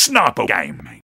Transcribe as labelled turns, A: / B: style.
A: sniper game.